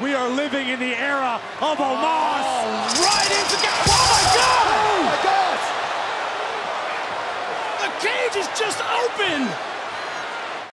We are living in the era of Omos. Oh, right into Oh my God! Oh my gosh! The cage is just open.